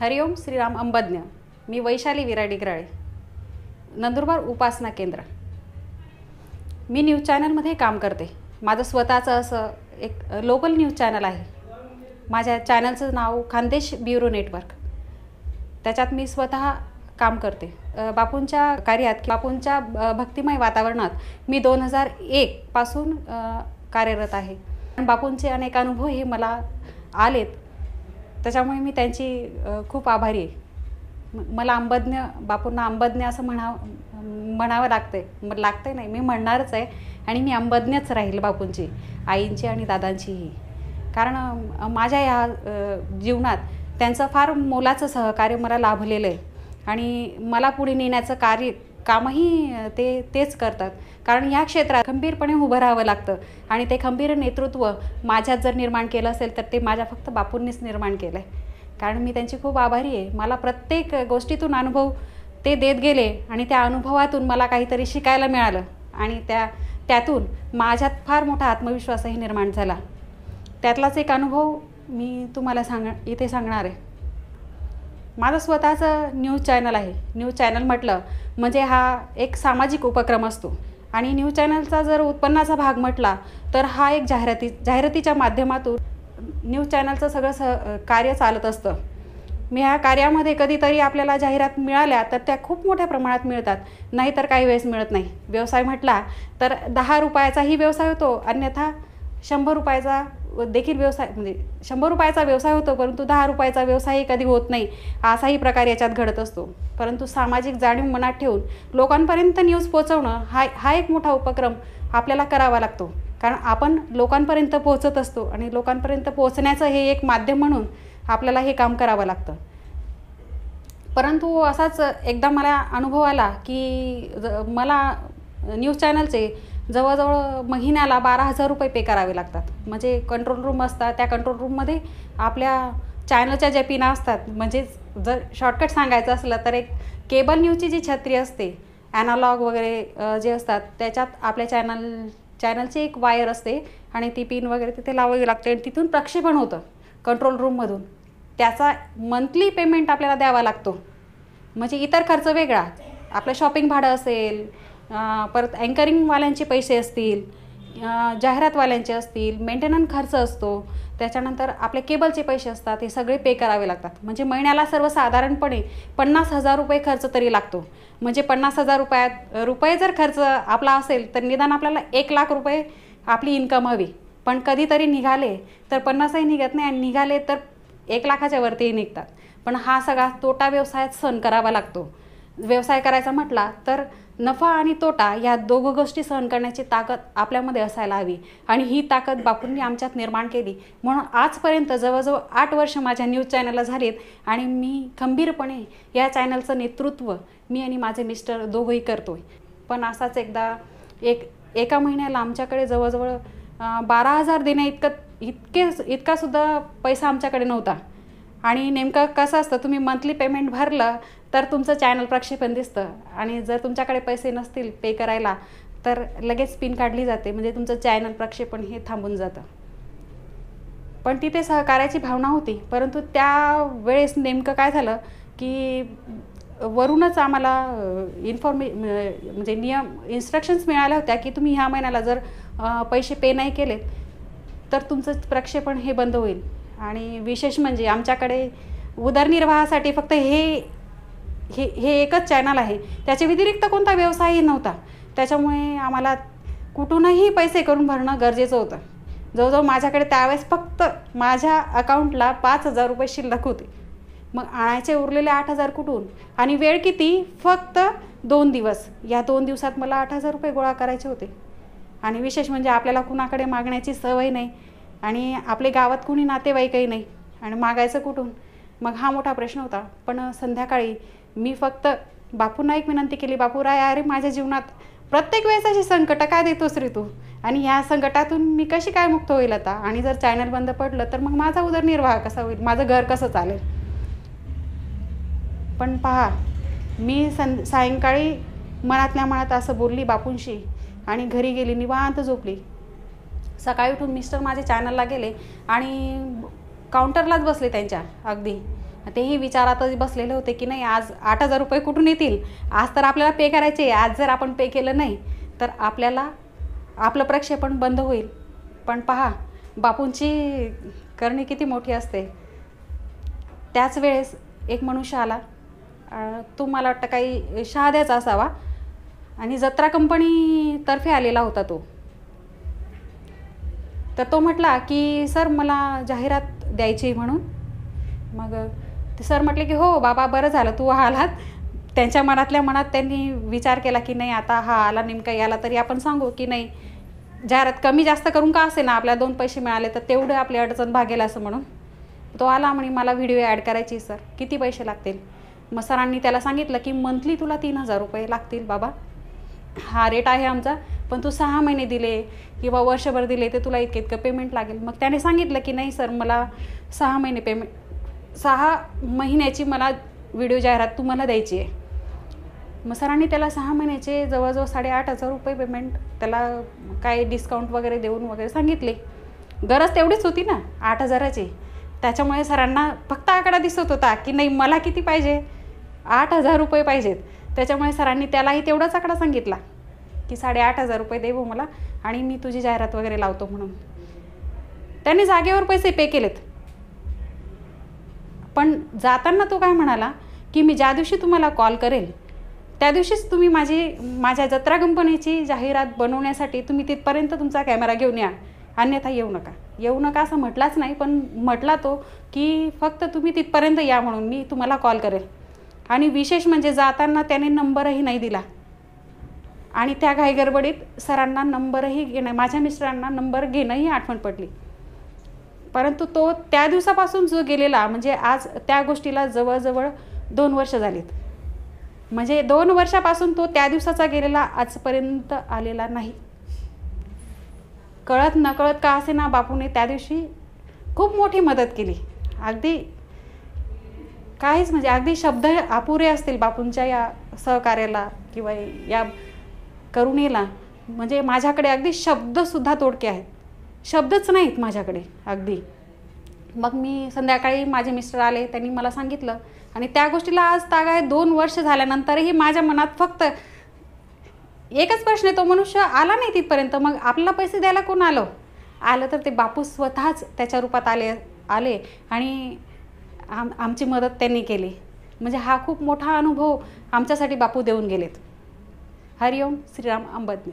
हरिओम श्रीराम अंबज्ञ. मी वैशाली विराडी गिराळे. नंदुरबार उपासना केंद्र. मी न्यूज चॅनलमध्ये काम करते. माझं स्वतःचं असं एक लोकल न्यूज चॅनल आहे. माझ्या चॅनलचं नाव खानदेश ब्युरो नेटवर्क. त्याच्यात मी स्वतः काम करते. बापूंच्या कार्यात बापूंच्या भक्तिमय वातावरणात मी दोन हजार एकपासून कार्यरत आहे. बापूंचे अनेक अनुभव हे मला आलेत. त्याच्यामुळे मी त्यांची खूप आभारी आहे. मला अंबज्ञ बापूंना अंबज्ञ असं म्हणावं म्हणावं लागतंय. लागतं लागतंय नाही मी म्हणणारच आहे आणि मी अंबज्ञच राहील बापूंची आईंची आणि दादांचीही. कारण माझ्या या जीवनात त्यांचं फार मोलाचं सहकार्य मला लाभलेलं आहे. आणि मला पुढे नेण्याचं कार्य कामही ते तेच करतात. कारण या क्षेत्रात खंबीरपणे उभं राहावं लागतं. आणि ते खंबीर नेतृत्व माझ्यात जर निर्माण केलं असेल तर ते माझ्या फक्त बापूंनीच निर्माण केलं आहे कारण मी त्यांची खूप आभारी आहे. मला प्रत्येक गोष्टीतून अनुभव ते देत गेले आणि त्या अनुभवातून मला काहीतरी शिकायला मिळालं. आणि त्या त्यातून माझ्यात फार मोठा आत्मविश्वासही निर्माण झाला. त्यातलाच एक अनुभव मी तुम्हाला सांग इथे सांगणार आहे. माझं स्वतःचं न्यूज चॅनल आहे. न्यूज चॅनल म्हटलं म्हणजे हा एक सामाजिक उपक्रम असतो. आणि न्यूज चॅनलचा जर उत्पन्नाचा भाग म्हटला तर हा एक जाहिराती जाहिरातीच्या माध्यमातून न्यूज चॅनलचं सगळं स कार्य चालत असतं. मी ह्या कार्यामध्ये कधीतरी आपल्याला जाहिरात मिळाल्या तर त्या खूप मोठ्या प्रमाणात मिळतात. नाहीतर काही वेळेस मिळत नाही. व्यवसाय म्हटला तर दहा रुपयाचाही व्यवसाय होतो. अन्यथा शंभर रुपयाचा देखील व्यवसाय म्हणजे शंभर रुपयाचा व्यवसाय होतो परंतु दहा रुपयाचा व्यवसायही कधी होत नाही असाही प्रकार याच्यात घडत असतो. परंतु सामाजिक जाणीव मनात ठेवून लोकांपर्यंत न्यूज पोचवणं हा हा एक मोठा उपक्रम आपल्याला करावा लागतो. कारण आपण लोकांपर्यंत पोहोचत असतो आणि लोकांपर्यंत पोहोचण्याचं हे एक माध्यम म्हणून आपल्याला हे काम करावं लागतं. परंतु असाच एकदा मला अनुभव आला की ज मला न्यूज चॅनलचे जवळजवळ महिन्याला बारा हजार रुपये पे करावे लागतात. म्हणजे कंट्रोल रूम असतात त्या कंट्रोल रूममध्ये आपल्या चॅनलच्या ज्या पिना असतात म्हणजे जर शॉर्टकट सांगायचं असलं तर एक केबल न्यूजची जी छत्री असते ॲनालॉग वगैरे जे असतात त्याच्यात आपल्या चॅनल चॅनलची एक वायर असते आणि ती पिन वगैरे तिथे लावावी लागते आणि तिथून प्रक्षेपण होतं कंट्रोल रूममधून त्याचा मंथली पेमेंट आपल्याला द्यावा लागतो. म्हणजे इतर खर्च वेगळा. आपलं शॉपिंग भाडं असेल परत अँकरिंगवाल्यांचे पैसे असतील जाहिरातवाल्यांचे असतील मेंटेनन्स खर्च असतो त्याच्यानंतर आपले केबलचे पैसे असतात हे सगळे पे करावे लागतात. म्हणजे महिन्याला सर्वसाधारणपणे पन्नास हजार रुपये खर्च तरी लागतो. म्हणजे पन्नास हजार रुपयात रुपये जर खर्च आपला असेल तर निदान आपल्याला एक लाख रुपये आपली इन्कम हवी. पण कधीतरी निघाले तर पन्नासही निघत नाही आणि निघाले तर एक लाखाच्या वरतीही निघतात. पण हा सगळा तोटा व्यवसायात सहन करावा लागतो. व्यवसाय करायचा म्हटला तर नफा आणि तोटा या दोघं गोष्टी सहन करण्याची ताकद आपल्यामध्ये असायला हवी. आणि ही ताकद बापूंनी आमच्यात निर्माण केली. म्हणून आजपर्यंत जवळजवळ आठ वर्ष माझ्या न्यूज चॅनलला झालीत आणि मी खंबीरपणे या चॅनलचं नेतृत्व मी आणि माझे मिस्टर दोघंही करतोय. पण असाच एकदा एक एका महिन्याला आमच्याकडे जवळजवळ बारा हजार देण्या इतकं इतके इतकासुद्धा पैसा आमच्याकडे नव्हता. आणि नेमकं कसं असतं तुम्ही मंथली पेमेंट भरलं तर तुमचं चॅनल प्रक्षेपण दिसतं. आणि जर तुमच्याकडे पैसे नसतील पे करायला तर लगेच पिन काढली जाते. म्हणजे तुमचं चॅनल प्रक्षेपण हे थांबून जातं. पण तिथे सहकार्याची भावना होती. परंतु त्या वेळेस नेमकं काय झालं की वरूनच आम्हाला इन्फॉर्मे म्हणजे नियम इन्स्ट्रक्शन्स मिळाल्या होत्या की तुम्ही ह्या महिन्याला जर पैसे पे नाही केले तर तुमचं प्रक्षेपण हे बंद होईल. आणि विशेष म्हणजे आमच्याकडे उदरनिर्वाहासाठी फक्त हे हे हे एकच चॅनल आहे. त्याच्या व्यतिरिक्त कोणता व्यवसायही नव्हता. त्याच्यामुळे आम्हाला कुठूनही पैसे करून भरणं गरजेचं होतं. जवळजवळ माझ्याकडे त्यावेळेस फक्त माझ्या अकाउंटला पाच हजार रुपये शिल्लक होते. मग आणायचे उरलेले आठ हजार कुठून? आणि वेळ किती? फक्त दोन दिवस. या दोन दिवसात मला आठ हजार रुपये गोळा करायचे होते. आणि विशेष म्हणजे आपल्याला कुणाकडे मागण्याची सवय नाही. आणि आपले गावात कुणी नातेवाईकही नाही. आणि मागायचं कुठून? मग हा मोठा प्रश्न होता. पण संध्याकाळी मी फक्त बापूंना एक विनंती केली बापू राय अरे माझ्या जीवनात प्रत्येक वेळेस अशी संकट काय देतोस रे तू? आणि ह्या संकटातून मी कशी काय मुक्त होईल आता? आणि जर चॅनल बंद पडलं तर मग माझा उदरनिर्वाह कसा होईल? माझं घर कसं चालेल? पण पहा मी सं सायंकाळी मनातल्या मनात असं बोलली बापूंशी आणि घरी गेली निवांत झोपली. सकाळी उठून मिस्टर माझे चॅनलला गेले आणि काउंटरलाच बसले त्यांच्या अगदी. तेही विचारातच बसलेले होते की नाही आज आठ हजार रुपये कुठून येतील? आज तर आपल्याला पे करायचे आज जर आपण पे केलं नाही तर आपल्याला आपलं प्रक्षेपण बंद होईल. पण पहा बापूंची करणी किती मोठी असते. त्याच वेळेस एक मनुष्य आला. तू तो मला वाटतं काही शहाद्याचा असावा. आणि जत्रा कंपनीतर्फे आलेला होता तो. तर तो म्हटला की सर मला जाहिरात द्यायची आहे म्हणून. मग ते सर म्हटले की हो बाबा बरं झालं तू आलात. त्यांच्या मनातल्या मनात त्यांनी विचार केला की नाही आता हा आला नेमका याला तरी आपण सांगू की नाही. जाहिरात कमी जास्त करून का असे ना आपल्याला दोन पैसे मिळाले तर तेवढं आपली अडचण भागेल असं म्हणून. तो आला म्हणे मला व्हिडिओ ॲड करायची सर किती पैसे लागतील? मग सरांनी त्याला सांगितलं की मंथली तुला तीन हजार रुपये लागतील बाबा. हा रेट आहे आमचा. पण तू सहा महिने दिले किंवा वर्षभर दिले तर तुला इतके इतकं पेमेंट लागेल. मग त्याने सांगितलं की नाही सर मला सहा महिने पेमेंट सहा महिन्याची मला व्हिडिओ जाहिरात तुम्हाला द्यायची आहे. मग सरांनी त्याला सहा महिन्याचे जवळजवळ साडेआठ हजार रुपये पेमेंट त्याला काय डिस्काउंट वगैरे देऊन वगैरे सांगितले. गरज तेवढीच होती ना आठ हजाराची. त्याच्यामुळे सरांना फक्त आकडा दिसत होता की नाही मला किती पाहिजे? आठ हजार रुपये पाहिजेत. त्याच्यामुळे सरांनी त्यालाही तेवढाच आकडा सांगितला. की साडेआठ हजार रुपये दे भाऊ मला आणि मी तुझी जाहिरात वगैरे लावतो म्हणून. त्यांनी जागेवर पैसे पे केलेत. पण जाताना तो काय म्हणाला की मी ज्या दिवशी तुम्हाला कॉल करेल त्या दिवशीच तुम्ही माझी माझ्या जत्रा कंपनीची जाहिरात बनवण्यासाठी तुम्ही तिथपर्यंत तुमचा कॅमेरा घेऊन या. अन्यथा येऊ नका. येऊ नका असं म्हटलाच नाही पण म्हटला तो की फक्त तुम्ही तिथपर्यंत या म्हणून मी तुम्हाला कॉल करेल. आणि विशेष म्हणजे जाताना त्याने नंबरही नाही दिला. आणि त्या घाईगडबडीत सरांना नंबरही घेणं माझ्या मिस्टरांना नंबर घेणंही आठवण पडली. परंतु तो त्या दिवसापासून जो गेलेला म्हणजे आज त्या गोष्टीला जवळजवळ दोन वर्ष झालीत. म्हणजे दोन वर्षापासून तो त्या दिवसाचा गेलेला आजपर्यंत आलेला नाही. कळत नकळत का असे ना बापूने त्या दिवशी खूप मोठी मदत केली. अगदी काहीच म्हणजे अगदी शब्द अपुरे असतील बापूंच्या या सहकार्याला किंवा या करुणेला. म्हणजे माझ्याकडे अगदी शब्दसुद्धा तोडके आहेत. शब्दच नाहीत माझ्याकडे अगदी. मग मी संध्याकाळी माझे मिस्टर आले त्यांनी मला सांगितलं. आणि त्या गोष्टीला आज तागाय दोन वर्ष झाल्यानंतरही माझ्या मनात फक्त एकच प्रश्न आहे तो मनुष्य आला नाही तिथपर्यंत. मग आपल्याला पैसे द्यायला कोण आलं? आलं तर ते बापू स्वतःच त्याच्या रूपात आले आले. आणि आम आमची मदत त्यांनी केली. म्हणजे हा खूप मोठा अनुभव आमच्यासाठी बापू देऊन गेलेत. हरिओम श्रीराम अंबज्ञ.